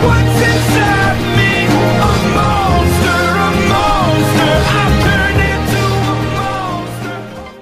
What's